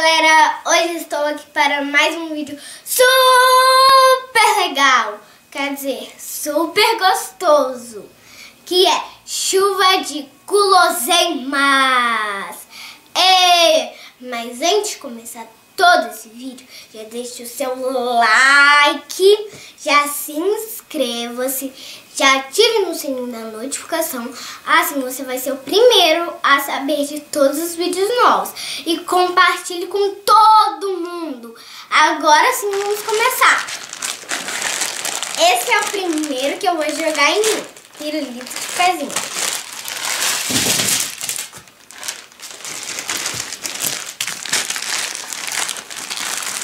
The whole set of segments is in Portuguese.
galera, hoje estou aqui para mais um vídeo super legal, quer dizer, super gostoso, que é chuva de guloseimas. E, mas antes de começar todo esse vídeo, já deixe o seu like, já se inscreva-se, já ative no sininho da notificação, assim você vai ser o primeiro a saber de todos os vídeos novos. E compartilhe com todo mundo. Agora sim vamos começar. Esse é o primeiro que eu vou jogar em mim. Pirulito de pezinho.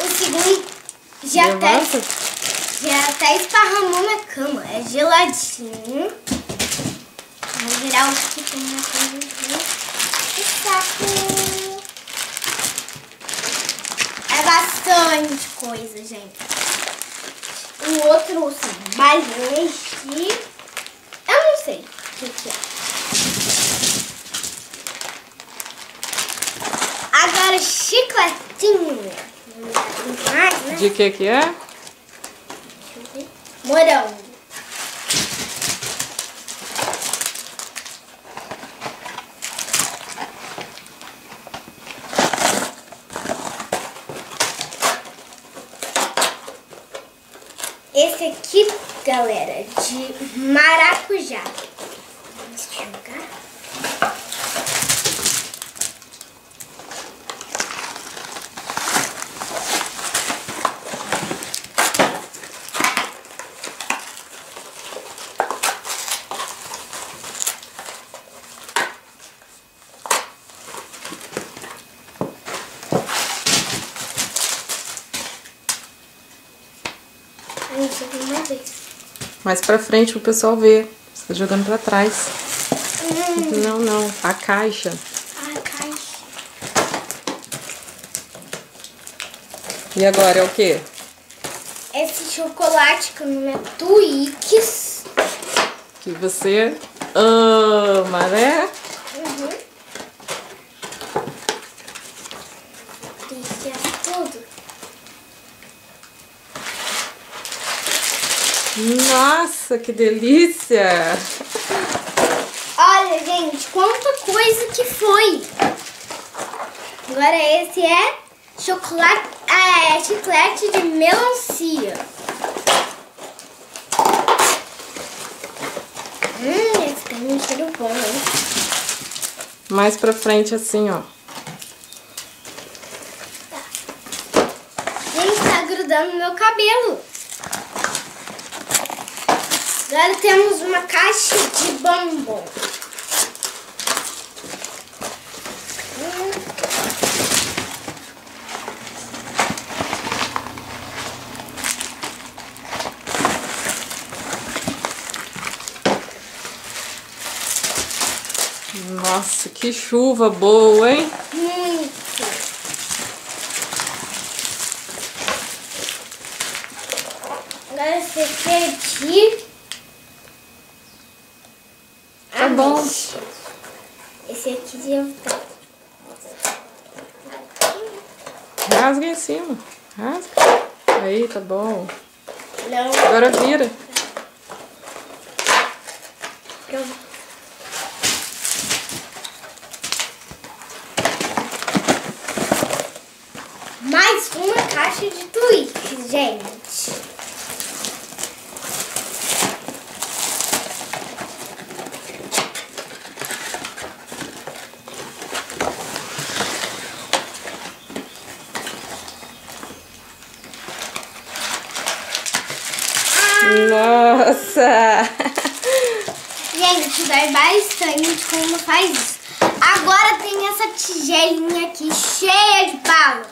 O segundo já Levanta. tá, já tá esparramou na cama. É geladinho. Vou virar o que tem na Que saco. É bastante coisa, gente. O outro balinhas de... Eu não sei o que, que é. Agora chicletinho. De que que é? Morango. Esse aqui, galera, de maracujá. Vamos jogar. Uma vez. Mais pra frente pro pessoal ver. Você tá jogando pra trás. Hum, Não, não. A caixa. ai, caixa. E agora é o quê? Esse chocolate que o nome é Twix. Que você ama, né? Uhum. Isso é tudo. Nossa, que delícia! Olha, gente, quanta coisa que foi. Agora esse é chocolate, é chiclete de melancia. Hum, esse tem um cheiro bom, hein? Mais pra frente assim, ó. Gente, tá grudando no meu cabelo. Agora temos uma caixa de bombom. Nossa, que chuva boa, hein? Muito. Agora esse aqui é de... Tá bom. Esse aqui de... Rasga em cima. Rasga. Aí, tá bom. Não, Agora vira. pronto. Mais uma caixa de Twix, gente. Gente, dói bastante quando faz isso. Agora tem essa tigelinha aqui cheia de balas.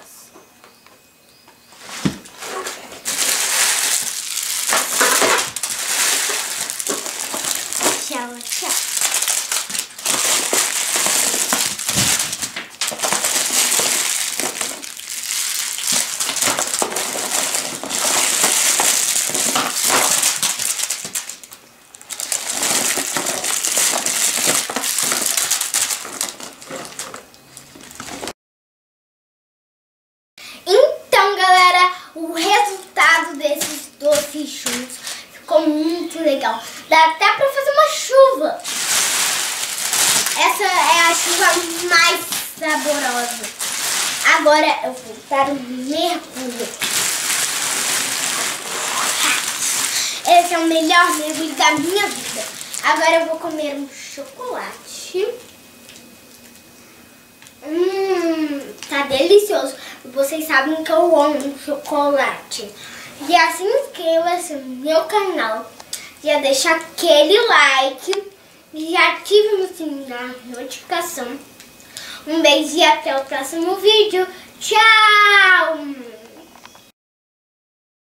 Ficou muito legal. Dá até pra fazer uma chuva. Essa é a chuva mais saborosa. Agora eu vou dar um mergulho. Esse é o melhor mergulho da minha vida. Agora eu vou comer um chocolate. Hum, tá delicioso. Vocês sabem que eu amo chocolate. Já se inscreva-se no meu canal. Já deixa aquele like. Já ative o sininho da notificação. Um beijo e até o próximo vídeo. Tchau!